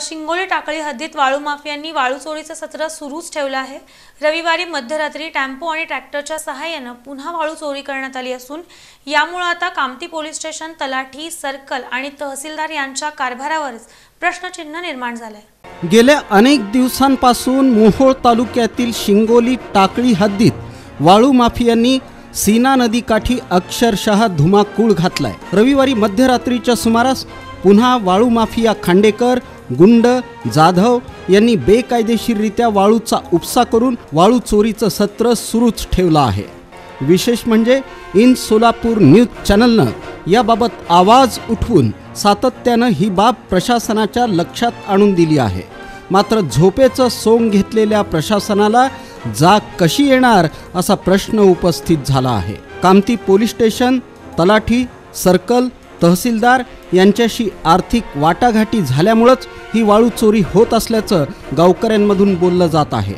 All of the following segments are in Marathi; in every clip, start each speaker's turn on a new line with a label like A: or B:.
A: शिंगोली टाकळी हद्दीत वाळू माफियांनी वाळू चोरीचं सत्र सुरूच ठेवलं आहे. रविवारी मध्यरात्री टेम्पो आणि ट्रॅक्टरच्या सहाय्यानं पुन्हा वाळू चोरी करण्यात आली असून यामुळं आता कामती पोलीस स्टेशन तलाठी सर्कल आणि तहसीलदार यांच्या कारभारावरच प्रश्नचिन्ह निर्माण झालंय.
B: गेल्या अनेक दिवसांपासून मोहोळ तालुक्यातील शिंगोली टाकळी हद्दीत वाळू माफियांनी सीना नदीकाठी अक्षरशः धुमाकूळ घातलाय. रविवारी मध्यरात्रीच्या सुमारास पुन्हा वाळू माफिया खांडेकर गुंड जाधव यांनी बेकायदेशीररित्या वाळूचा उपसा करून वाळू चोरीचं सत्र सुरूच ठेवलं आहे. विशेष म्हणजे इन सोलापूर न्यूज चॅनलनं याबाबत आवाज उठवून सातत्यानं ही बाब प्रशासनाच्या लक्षात आणून दिली आहे. मात्र झोपेचं सोंग घेतलेल्या प्रशासनाला जाग कशी येणार असा प्रश्न उपस्थित झाला आहे. कामती पोलीस स्टेशन तलाठी सर्कल तहसीलदार यांच्याशी आर्थिक वाटाघाटी झाल्यामुळंच ही वाळू चोरी होत असल्याचं गावकऱ्यांमधून बोललं जात आहे.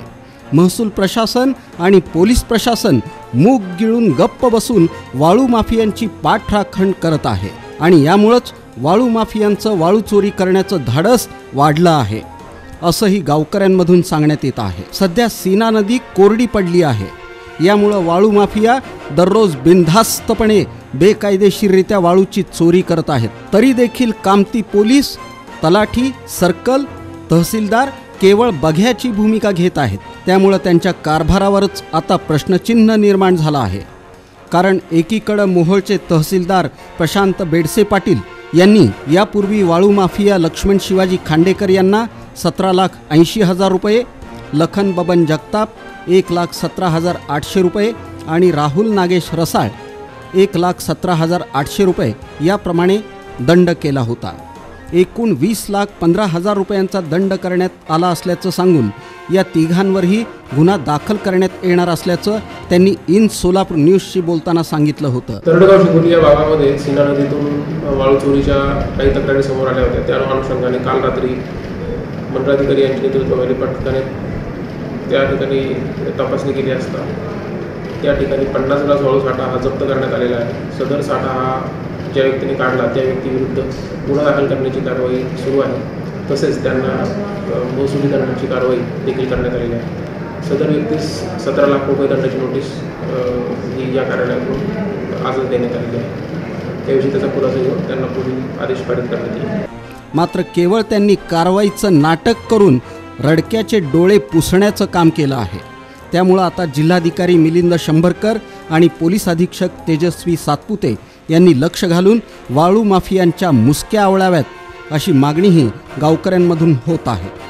B: महसूल प्रशासन आणि पोलीस प्रशासन मूग गिळून गप्प बसून वाळू माफियांची पाठराखण करत आहे आणि यामुळंच वाळू माफियांचं वाळू चोरी करण्याचं धाडस वाढलं आहे असंही गावकऱ्यांमधून सांगण्यात येत आहे. सध्या सीना नदी कोरडी पडली आहे. यामुळं वाळू माफिया दररोज बिनधास्तपणे बेकायदेशीररित्या वाळूची चोरी करत आहेत. तरी देखील कामती पोलीस तलाठी सर्कल तहसीलदार केवळ बघ्याची भूमिका घेत आहेत. त्यामुळं त्यांच्या कारभारावरच आता प्रश्नचिन्ह निर्माण झालं आहे. कारण एकीकडं मोहोळचे तहसीलदार प्रशांत बेडसे पाटील यांनी यापूर्वी वाळू माफिया लक्ष्मण शिवाजी खांडेकर यांना सतरा लाख ऐंशी हजार रुपये लखन बबन जगताप एक लाख सतरा हजार आठशे रुपये आणि राहुल नागेश रसाळ एक लाख सतरा हजार आठशे रुपये याप्रमाणे दंड केला होता. एकूण वीस लाख पंधरा हजार रुपयांचा दंड करण्यात आला असल्याचं सांगून या तिघांवरही गुन्हा दाखल करण्यात येणार असल्याचं त्यांनी इन सोलापूर न्यूजशी बोलताना सांगितलं होतं.
C: तरडगाव शिकुरी या भागामध्ये सिन्हा नदीतून वाळू चोरीच्या काही तक्रारी समोर आल्या होत्या. त्या अनुषंगाने काल रात्री मंडळाधिकारी यांच्या नेतृत्वाखाली पटकाने त्या ठिकाणी तपासणी केली असता. त्या ठिकाणी पन्नास ग्लास वाळू साठा हा जप्त करण्यात आलेला आहे. सदर साठा हा ज्या व्यक्तीने काढला त्या व्यक्तीविरुद्ध गुन्हा दाखल करण्याची कारवाई सुरू आहे. तसेच त्यांना अ, महसुली दंडाची कारवाई देखील करण्यात आलेली आहे. सदर व्यक्तीस सतरा लाख रुपये दंडाची नोटीस ही या कार्यालयाकडून आजच देण्यात आलेली आहे. त्याविषयी त्याचा खुलासा घेऊन त्यांना पुढील आदेश पारित करण्यात येईल.
B: मात्र केवळ त्यांनी कारवाईचं नाटक करून रडक्याचे डोळे पुसण्याचं काम केलं आहे. त्यामुळं आता जिल्हाधिकारी मिलिंद शंभरकर आणि पोलीस अधीक्षक तेजस्वी सातपुते यांनी लक्ष घालून वाळू माफियांच्या मुसक्या आवळाव्यात अशी मागणीही गावकऱ्यांमधून होत आहे.